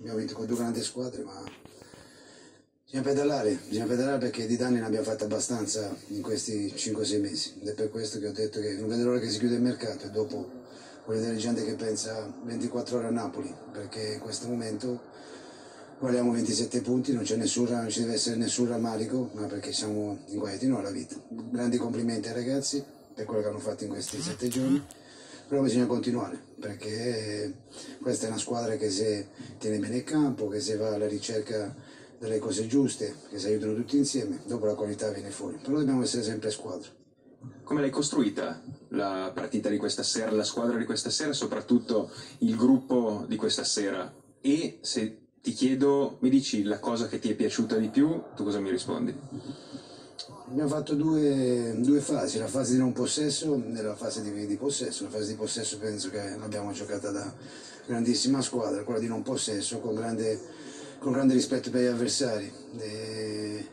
abbiamo vinto con due grandi squadre, ma bisogna pedalare, bisogna pedalare perché di danni ne abbiamo fatto abbastanza in questi 5-6 mesi. Ed è per questo che ho detto che non vedo l'ora che si chiude il mercato e dopo voglio vedere gente che pensa 24 ore a Napoli, perché in questo momento Guardiamo 27 punti, non, nessuna, non ci deve essere nessun rammarico, ma perché siamo inguaiati noi alla vita. Grandi complimenti ai ragazzi per quello che hanno fatto in questi sette giorni, però bisogna continuare, perché questa è una squadra che se tiene bene il campo, che se va alla ricerca delle cose giuste, che si aiutano tutti insieme, dopo la qualità viene fuori. Però dobbiamo essere sempre squadra. Come l'hai costruita la partita di questa sera, la squadra di questa sera, soprattutto il gruppo di questa sera? E se ti chiedo, mi dici la cosa che ti è piaciuta di più, tu cosa mi rispondi? Abbiamo fatto due, due fasi, la fase di non possesso e la fase di, di, possesso. La fase di possesso penso che l'abbiamo giocata da grandissima squadra, quella di non possesso con grande, con grande rispetto per gli avversari. E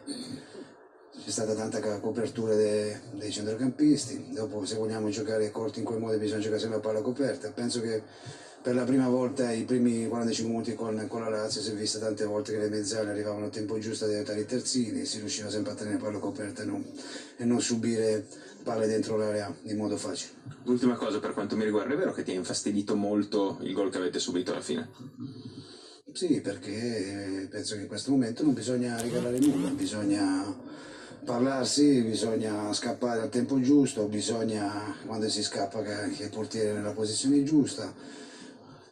c'è stata tanta copertura de, dei centrocampisti, dopo se vogliamo giocare corti in quel modo bisogna giocare sempre a palla coperta. Penso che per la prima volta i primi 45 minuti con, con la Lazio si è vista tante volte che le mezzane arrivavano a tempo giusto ad aiutare i terzini e si riusciva sempre a tenere palla coperta e non, e non subire palle dentro l'area in modo facile. L'ultima cosa per quanto mi riguarda, è vero che ti ha infastidito molto il gol che avete subito alla fine? Sì, perché penso che in questo momento non bisogna regalare nulla, bisogna parlarsi, bisogna scappare al tempo giusto, bisogna quando si scappa che il portiere è nella posizione giusta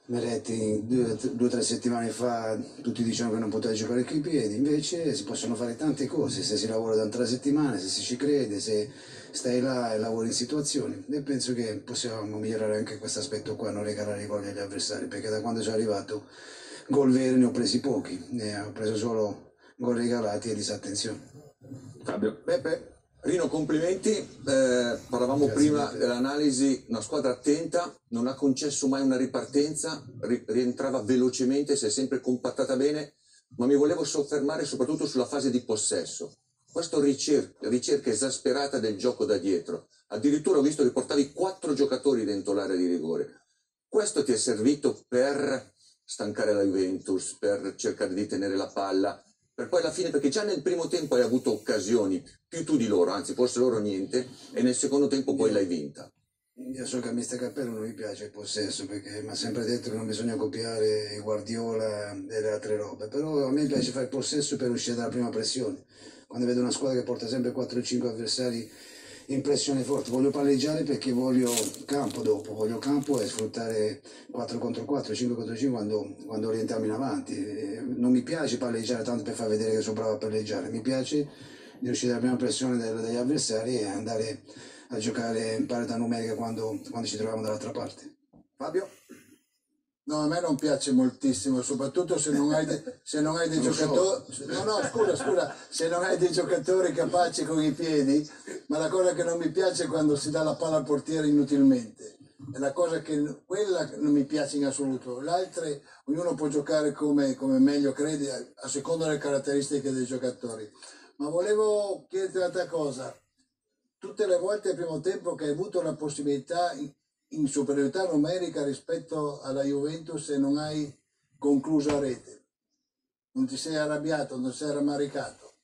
Meretti due o tre settimane fa tutti dicevano che non poteva giocare con i piedi, invece si possono fare tante cose se si lavora da tre settimane, se si ci crede, se stai là e lavori in situazioni e penso che possiamo migliorare anche questo aspetto qua, non regalare i gol agli avversari, perché da quando sono arrivato gol veri ne ho presi pochi, ne ho preso solo gol regalati e disattenzione. Fabio. Beppe. Rino, complimenti. Eh, parlavamo Grazie prima dell'analisi, una squadra attenta, non ha concesso mai una ripartenza, ri- rientrava velocemente, si è sempre compattata bene, ma mi volevo soffermare soprattutto sulla fase di possesso. Questa ricerca, ricerca esasperata del gioco da dietro. Addirittura ho visto che portavi quattro giocatori dentro l'area di rigore. Questo ti è servito per stancare la Juventus, per cercare di tenere la palla, per poi alla fine, perché già nel primo tempo hai avuto occasioni, più tu di loro, anzi forse loro niente, e nel secondo tempo poi l'hai vinta. Io so che a Mister Cappello non mi piace il possesso perché mi ha sempre detto che non bisogna copiare Guardiola e le altre robe, però a me piace fare il possesso per uscire dalla prima pressione. Quando vedo una squadra che porta sempre 4-5 avversari impressione forte, voglio palleggiare perché voglio campo dopo, voglio campo e sfruttare 4 contro 4, 5 contro 5 quando, quando orientiamo in avanti. Non mi piace palleggiare tanto per far vedere che sono bravo a palleggiare, mi piace di uscire dalla prima pressione degli avversari e andare a giocare in parità numerica quando, quando ci troviamo dall'altra parte. Fabio? No, a me non piace moltissimo, soprattutto se non hai, de, se non hai dei giocatori. No, no, scusa, scusa, se non hai dei giocatori capaci con i piedi, ma la cosa che non mi piace è quando si dà la palla al portiere inutilmente. È la cosa che quella non mi piace in assoluto. Le altre, ognuno può giocare come, come meglio crede, a seconda delle caratteristiche dei giocatori. Ma volevo chiederti un'altra cosa. Tutte le volte al primo tempo che hai avuto la possibilità in superiorità numerica rispetto alla Juventus e non hai concluso a rete. Non ti sei arrabbiato, non sei rammaricato.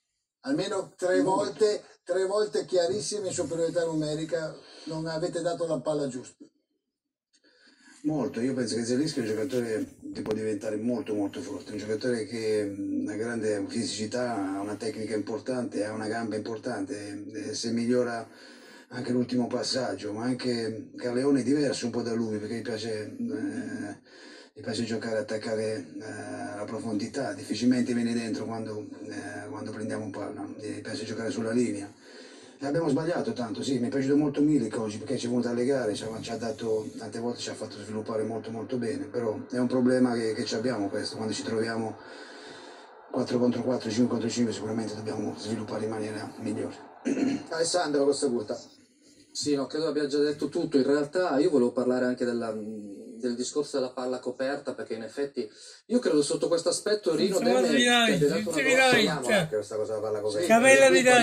Almeno tre volte, tre volte chiarissime in superiorità numerica non avete dato la palla giusta. Molto, io penso che Zelinski è un giocatore che può diventare molto molto forte, un giocatore che ha una grande fisicità, ha una tecnica importante, ha una gamba importante, se migliora anche l'ultimo passaggio, ma anche Galeone è diverso un po' da lui perché gli piace, eh, gli piace giocare, attaccare eh, la profondità, difficilmente viene dentro quando, eh, quando prendiamo palla, gli piace giocare sulla linea. E abbiamo sbagliato tanto, sì, mi è piaciuto molto Milik oggi perché ci è venuto alle gare, ci ci ha, dato, tante volte ci ha fatto sviluppare molto molto bene, però è un problema che, che abbiamo questo, quando ci troviamo 4 contro 4, 5 contro 5 sicuramente dobbiamo sviluppare in maniera migliore. Alessandro Costa Curta. Sì, no, credo abbia già detto tutto. In realtà io volevo parlare anche della, del discorso della palla coperta, perché in effetti io credo sotto questo aspetto Rino dato una grossa questa cosa della palla coperta.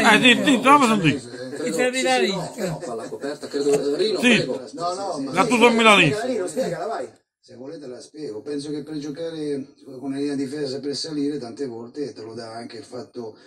Ah, ti, ti trovo su di. Credo, sì, sì, no, no, palla coperta, credo Rino, Sì. prego. No, no, ma La tua Rino, spiegala, vai. Se volete la spiego, penso che per giocare con una linea di difesa per salire tante volte te lo dà anche il fatto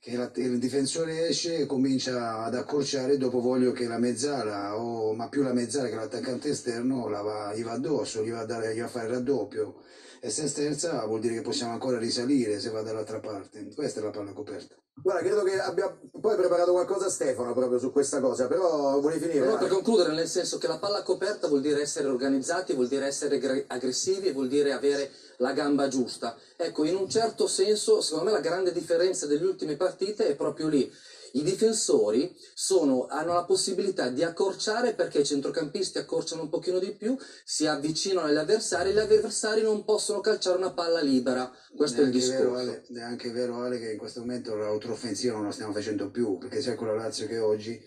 che la- il difensore esce e comincia ad accorciare, dopo voglio che la mezzala, o, ma più la mezzala che l'attaccante esterno, la va- gli va addosso, gli va a, dare, gli va a fare il raddoppio. E se sterza vuol dire che possiamo ancora risalire se va dall'altra parte. Questa è la palla coperta. Guarda, credo che abbia poi preparato qualcosa Stefano proprio su questa cosa, però vuoi finire? Però per concludere, nel senso che la palla coperta vuol dire essere organizzati, vuol dire essere gre- aggressivi vuol dire avere la gamba giusta. Ecco, in un certo senso, secondo me la grande differenza delle ultime partite è proprio lì. I difensori sono- hanno la possibilità di accorciare perché i centrocampisti accorciano un pochino di più, si avvicinano agli avversari e gli avversari non possono calciare una palla libera. Questo è il anche vero, discorso. Ale, è anche vero Ale che in questo momento l'autrooffensiva non la stiamo facendo più, perché c'è quella Lazio che oggi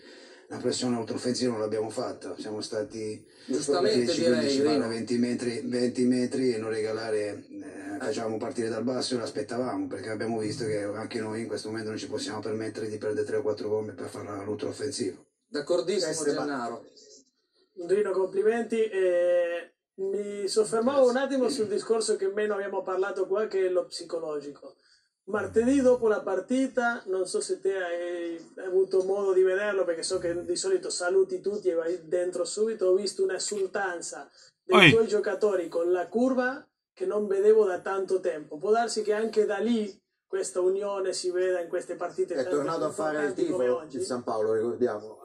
la pressione autrooffensiva non l'abbiamo fatta, siamo stati Giustamente 10, direi, 15, Rino. 20 metri, 20 metri e non regalare, eh, facevamo partire dal basso e l'aspettavamo, perché abbiamo visto che anche noi in questo momento non ci possiamo permettere di perdere 3 o 4 gol per fare l'autrooffensiva. D'accordissimo, Esteban. Gennaro. Rino, complimenti. E mi soffermavo un attimo sul discorso che meno abbiamo parlato qua, che è lo psicologico. Martedì dopo la partita, non so se te hai avuto modo di vederlo, perché so che di solito saluti tutti e vai dentro subito, ho visto una esultanza dei Oi. tuoi giocatori con la curva che non vedevo da tanto tempo. Può darsi che anche da lì questa unione si veda in queste partite È tornato a fare il tifo oggi? il San Paolo, ricordiamo.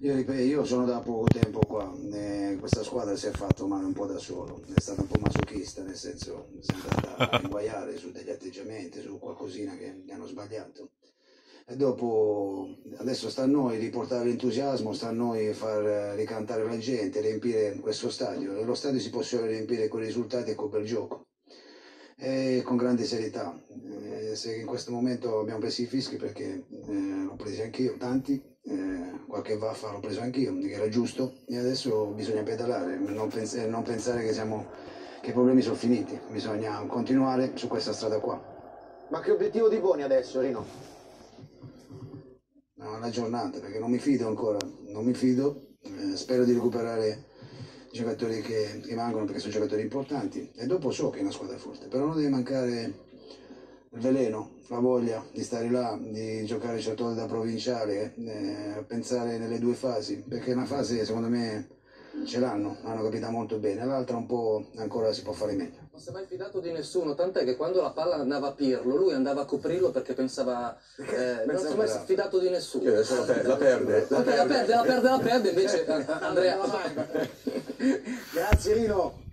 Io, ripeto, io sono da poco tempo qua, eh, questa squadra si è fatto male un po' da solo, è stata un po' masochista, nel senso si è andata a inguaiare su degli atteggiamenti, su qualcosina che hanno sbagliato. E dopo, adesso sta a noi riportare l'entusiasmo, sta a noi far ricantare la gente, riempire questo stadio. E lo stadio si può solo riempire con i risultati e con bel gioco. E con grande serietà. Eh, se in questo momento abbiamo preso i fischi perché eh, l'ho presi anch'io, tanti, qualche vaffa l'ho preso anch'io, che era giusto, e adesso bisogna pedalare, non, pens- non pensare che, siamo, che i problemi sono finiti, bisogna continuare su questa strada qua. Ma che obiettivo ti poni adesso, Rino? No, la giornata, perché non mi fido ancora, non mi fido, eh, spero di recuperare i giocatori che, mancano perché sono giocatori importanti e dopo so che è una squadra forte, però non deve mancare veleno, la voglia di stare là, di giocare certe volte da provinciale, eh, pensare nelle due fasi, perché una fase secondo me ce l'hanno, l'hanno capita molto bene, l'altra un po' ancora si può fare meglio. Non si è mai fidato di nessuno, tant'è che quando la palla andava a Pirlo, lui andava a coprirlo perché pensava. eh, non si è mai fidato di nessuno. Che adesso la, per- la perde. Ok, la perde, la perde, la perde, invece eh, Andrea. Grazie Rino.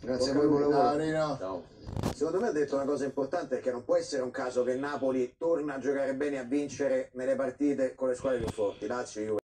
Grazie a voi, buon lavoro. Ciao Rino. Ciao. Secondo me ha detto una cosa importante che non può essere un caso che il Napoli torna a giocare bene e a vincere nelle partite con le squadre più forti, Lazio, Juve.